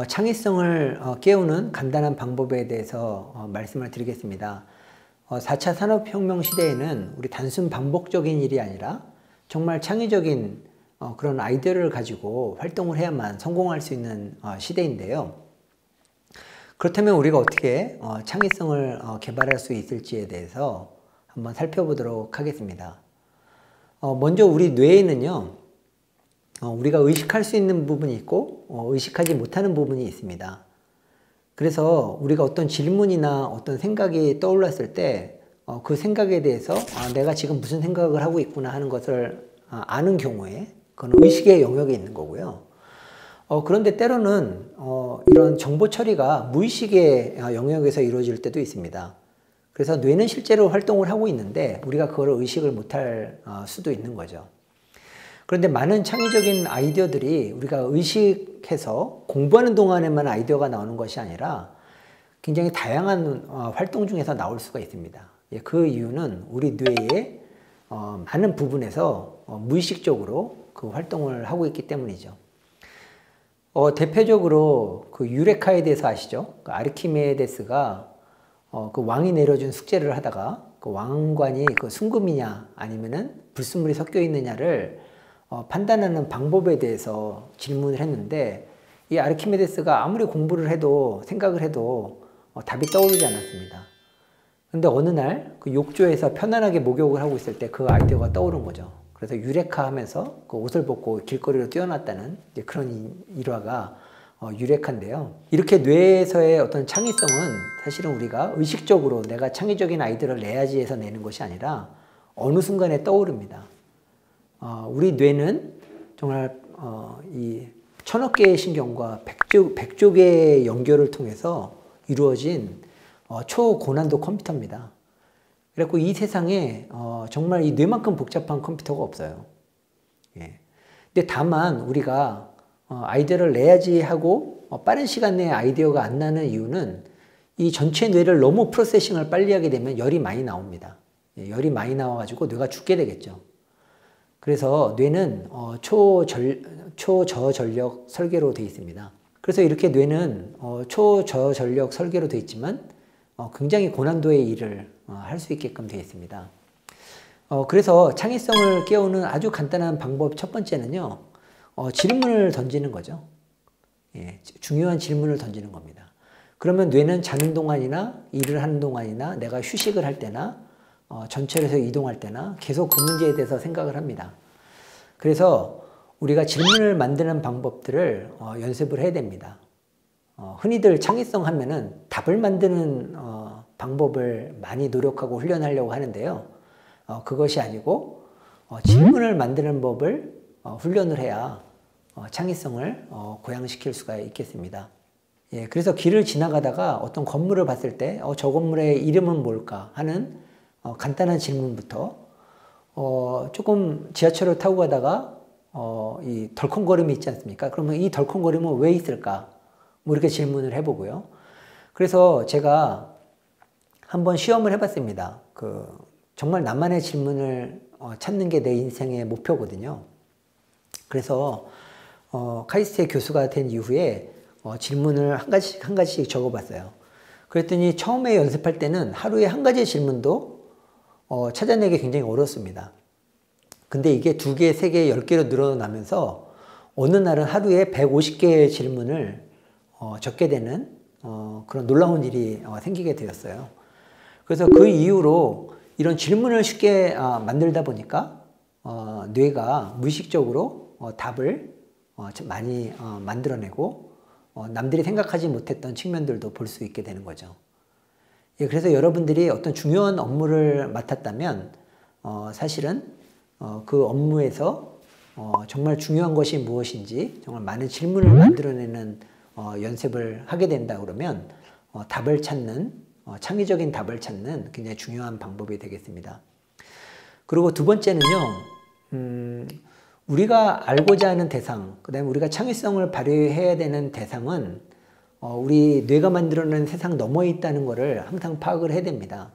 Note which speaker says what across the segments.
Speaker 1: 어, 창의성을 어, 깨우는 간단한 방법에 대해서 어, 말씀을 드리겠습니다. 4차 산업혁명 시대에는 우리 단순 반복적인 일이 아니라 정말 창의적인 그런 아이디어를 가지고 활동을 해야만 성공할 수 있는 시대인데요. 그렇다면 우리가 어떻게 창의성을 개발할 수 있을지에 대해서 한번 살펴보도록 하겠습니다. 먼저 우리 뇌에는요, 어, 우리가 의식할 수 있는 부분이 있고 어, 의식하지 못하는 부분이 있습니다. 그래서 우리가 어떤 질문이나 어떤 생각이 떠올랐을 때그 어, 생각에 대해서 아, 내가 지금 무슨 생각을 하고 있구나 하는 것을 아, 아는 경우에 그건 의식의 영역에 있는 거고요. 어, 그런데 때로는 어, 이런 정보 처리가 무의식의 영역에서 이루어질 때도 있습니다. 그래서 뇌는 실제로 활동을 하고 있는데 우리가 그걸 의식을 못할 어, 수도 있는 거죠. 그런데 많은 창의적인 아이디어들이 우리가 의식해서 공부하는 동안에만 아이디어가 나오는 것이 아니라 굉장히 다양한 어, 활동 중에서 나올 수가 있습니다. 예, 그 이유는 우리 뇌의 어, 많은 부분에서 어, 무의식적으로 그 활동을 하고 있기 때문이죠. 어, 대표적으로 그 유레카에 대해서 아시죠? 그 아르키메데스가 어, 그 왕이 내려준 숙제를 하다가 그 왕관이 그 순금이냐 아니면은 불순물이 섞여 있느냐를 어, 판단하는 방법에 대해서 질문을 했는데 이 아르키메데스가 아무리 공부를 해도 생각을 해도 어, 답이 떠오르지 않았습니다. 근데 어느 날 그 욕조에서 편안하게 목욕을 하고 있을 때 그 아이디어가 떠오른 거죠. 그래서 유레카 하면서 그 옷을 벗고 길거리로 뛰어났다는 그런 일화가 어, 유레카인데요. 이렇게 뇌에서의 어떤 창의성은 사실은 우리가 의식적으로 내가 창의적인 아이디어를 내야지 해서 내는 것이 아니라 어느 순간에 떠오릅니다. 어, 우리 뇌는 정말 어, 이 천억 개의 신경과 백조, 백조 개의 연결을 통해서 이루어진 어, 초고난도 컴퓨터입니다. 그래갖고 이 세상에 어, 정말 이 뇌만큼 복잡한 컴퓨터가 없어요. 예. 근데 다만 우리가 어, 아이디어를 내야지 하고 어, 빠른 시간 내에 아이디어가 안 나는 이유는 이 전체 뇌를 너무 프로세싱을 빨리 하게 되면 열이 많이 나옵니다. 예, 열이 많이 나와가지고 뇌가 죽게 되겠죠. 그래서 뇌는 어, 초절, 초저전력 설계로 되어 있습니다. 그래서 이렇게 뇌는 어, 초저전력 설계로 되어 있지만 어, 굉장히 고난도의 일을 어, 할수 있게끔 되어 있습니다. 어, 그래서 창의성을 깨우는 아주 간단한 방법 첫 번째는요. 어, 질문을 던지는 거죠. 예, 중요한 질문을 던지는 겁니다. 그러면 뇌는 자는 동안이나 일을 하는 동안이나 내가 휴식을 할 때나 어, 전철에서 이동할 때나 계속 그 문제에 대해서 생각을 합니다. 그래서 우리가 질문을 만드는 방법들을 어, 연습을 해야 됩니다. 어, 흔히들 창의성 하면은 답을 만드는 어, 방법을 많이 노력하고 훈련하려고 하는데요. 어, 그것이 아니고 어, 질문을 만드는 법을 어, 훈련을 해야 창의성을 고양시킬 수가 있겠습니다. 예, 그래서 길을 지나가다가 어떤 건물을 봤을 때, 저 건물의 이름은 뭘까 하는 어, 간단한 질문부터 어, 조금 지하철을 타고 가다가 어, 이 덜컹거림이 있지 않습니까? 그러면 이 덜컹거림은 왜 있을까? 뭐 이렇게 질문을 해보고요. 그래서 제가 한번 시험을 해봤습니다. 그 정말 나만의 질문을 어, 찾는 게 내 인생의 목표거든요. 그래서 어, 카이스트의 교수가 된 이후에 어, 질문을 한 가지씩 한 가지씩 적어봤어요. 그랬더니 처음에 연습할 때는 하루에 한 가지 질문도 어, 찾아내기 굉장히 어렵습니다. 근데 이게 두 개, 세 개, 열 개로 늘어나면서 어느 날은 하루에 150개의 질문을 어, 적게 되는 어, 그런 놀라운 일이 어, 생기게 되었어요. 그래서 그 이후로 이런 질문을 쉽게 어, 만들다 보니까 어, 뇌가 무의식적으로 답을 많이 만들어내고 남들이 생각하지 못했던 측면들도 볼 수 있게 되는 거죠. 예, 그래서 여러분들이 어떤 중요한 업무를 맡았다면 어, 사실은 어, 그 업무에서 어, 정말 중요한 것이 무엇인지 정말 많은 질문을 만들어내는 어, 연습을 하게 된다 그러면 어, 답을 찾는 어, 창의적인 답을 찾는 굉장히 중요한 방법이 되겠습니다. 그리고 두 번째는요, 음, 우리가 알고자 하는 대상, 그 다음에 우리가 창의성을 발휘해야 되는 대상은 어, 우리 뇌가 만들어낸 세상 너머에 있다는 것을 항상 파악을 해야 됩니다.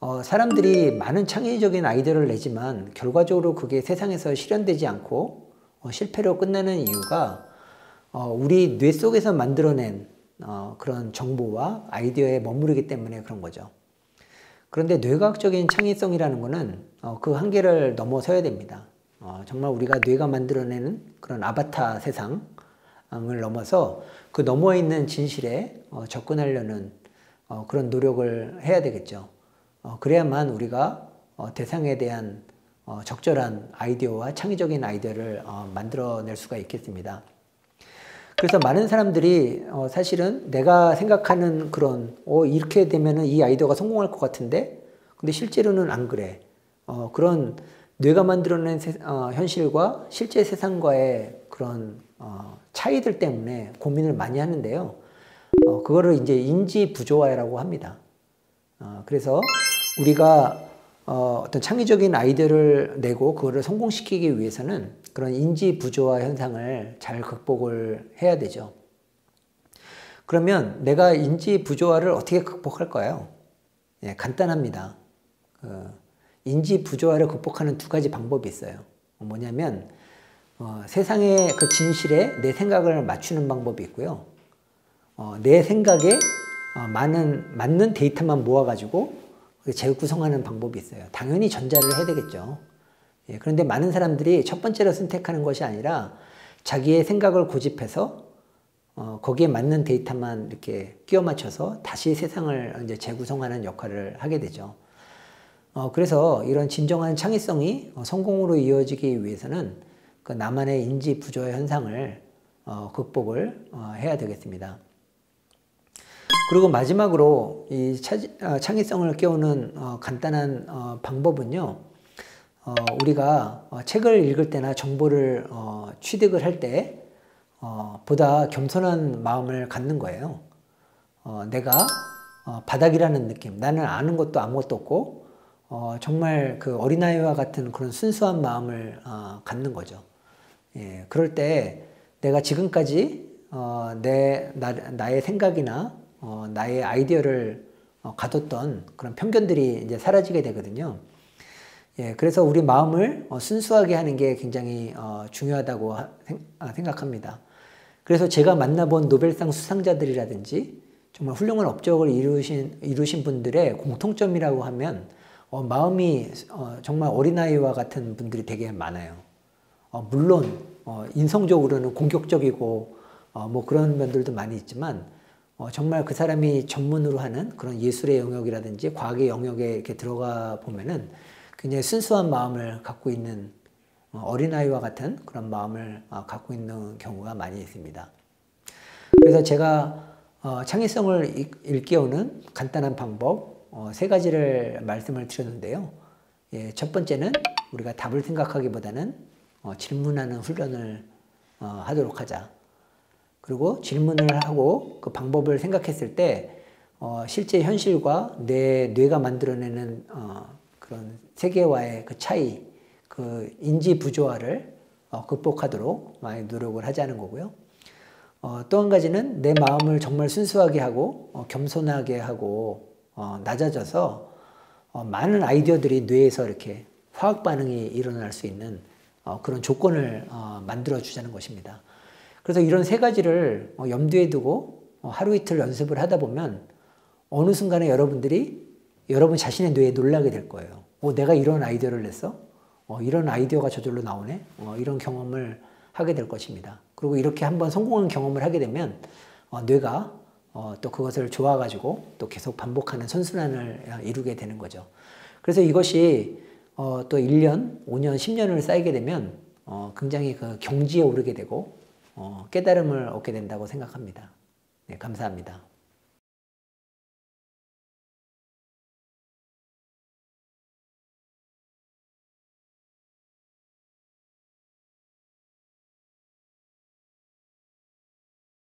Speaker 1: 어, 사람들이 많은 창의적인 아이디어를 내지만 결과적으로 그게 세상에서 실현되지 않고 어, 실패로 끝나는 이유가 어, 우리 뇌 속에서 만들어낸 어, 그런 정보와 아이디어에 머무르기 때문에 그런 거죠. 그런데 뇌과학적인 창의성이라는 것은 어, 그 한계를 넘어서야 됩니다. 어, 정말 우리가 뇌가 만들어내는 그런 아바타 세상 을 넘어서 그 너머에 있는 진실에 어, 접근하려는 어, 그런 노력을 해야 되겠죠. 어, 그래야만 우리가 어, 대상에 대한 어, 적절한 아이디어와 창의적인 아이디어를 어, 만들어낼 수가 있겠습니다. 그래서 많은 사람들이 어, 사실은 내가 생각하는 그런 어, 이렇게 되면은 이 아이디어가 성공할 것 같은데 근데 실제로는 안 그래. 어, 그런 뇌가 만들어낸 현실과 실제 세상과의 그런 어, 차이들 때문에 고민을 많이 하는데요. 어, 그거를 이제 인지 부조화라고 합니다. 어, 그래서 우리가 어, 어떤 창의적인 아이디어를 내고 그거를 성공시키기 위해서는 그런 인지 부조화 현상을 잘 극복을 해야 되죠. 그러면 내가 인지 부조화를 어떻게 극복할까요? 예, 간단합니다. 그 인지 부조화를 극복하는 두 가지 방법이 있어요. 뭐냐면 어, 세상의 그 진실에 내 생각을 맞추는 방법이 있고요. 어, 내 생각에 어, 많은 맞는 데이터만 모아가지고 재구성하는 방법이 있어요. 당연히 전자를 해야 되겠죠. 예, 그런데 많은 사람들이 첫 번째로 선택하는 것이 아니라 자기의 생각을 고집해서 어, 거기에 맞는 데이터만 이렇게 끼워 맞춰서 다시 세상을 이제 재구성하는 역할을 하게 되죠. 어, 그래서 이런 진정한 창의성이 어, 성공으로 이어지기 위해서는 그 나만의 인지 부조화 현상을 어, 극복을 어, 해야 되겠습니다. 그리고 마지막으로 이 차, 창의성을 깨우는 간단한 방법은요. 우리가 책을 읽을 때나 정보를 취득을 할 때 보다 겸손한 마음을 갖는 거예요. 내가 바닥이라는 느낌, 나는 아는 것도 아무것도 없고 어, 정말 그 어린아이와 같은 그런 순수한 마음을 어, 갖는 거죠. 예, 그럴 때 내가 지금까지 어, 내 나, 나의 생각이나 어, 나의 아이디어를 어, 가뒀던 그런 편견들이 이제 사라지게 되거든요. 예, 그래서 우리 마음을 어, 순수하게 하는 게 굉장히 어, 중요하다고 하, 아, 생각합니다. 그래서 제가 만나본 노벨상 수상자들이라든지 정말 훌륭한 업적을 이루신, 이루신 분들의 공통점이라고 하면 어, 마음이 어, 정말 어린아이와 같은 분들이 되게 많아요. 어, 물론 어, 인성적으로는 공격적이고 어, 뭐 그런 면들도 많이 있지만 어, 정말 그 사람이 전문으로 하는 그런 예술의 영역이라든지 과학의 영역에 이렇게 들어가 보면은 굉장히 순수한 마음을 갖고 있는 어린아이와 같은 그런 마음을 갖고 있는 경우가 많이 있습니다. 그래서 제가 창의성을 일깨우는 간단한 방법, 어, 세 가지를 말씀을 드렸는데요. 예, 첫 번째는 우리가 답을 생각하기보다는 어, 질문하는 훈련을 어, 하도록 하자. 그리고 질문을 하고 그 방법을 생각했을 때 어, 실제 현실과 내 뇌가 만들어내는 어, 그런 세계와의 그 차이, 그 인지 부조화를 어, 극복하도록 많이 노력을 하자는 거고요. 어, 또한 가지는 내 마음을 정말 순수하게 하고 어, 겸손하게 하고 어, 낮아져서 어, 많은 아이디어들이 뇌에서 이렇게 화학 반응이 일어날 수 있는 어, 그런 조건을 어, 만들어 주자는 것입니다. 그래서 이런 세 가지를 어, 염두에 두고 어, 하루 이틀 연습을 하다 보면 어느 순간에 여러분들이 여러분 자신의 뇌에 놀라게 될 거예요. 어, 내가 이런 아이디어를 냈어? 어, 이런 아이디어가 저절로 나오네? 어, 이런 경험을 하게 될 것입니다. 그리고 이렇게 한번 성공한 경험을 하게 되면 어, 뇌가 어, 또 그것을 좋아가지고 또 계속 반복하는 선순환을 이루게 되는 거죠. 그래서 이것이 어, 또 1년, 5년, 10년을 쌓이게 되면 어, 굉장히 그 경지에 오르게 되고 어, 깨달음을 얻게 된다고 생각합니다. 네, 감사합니다.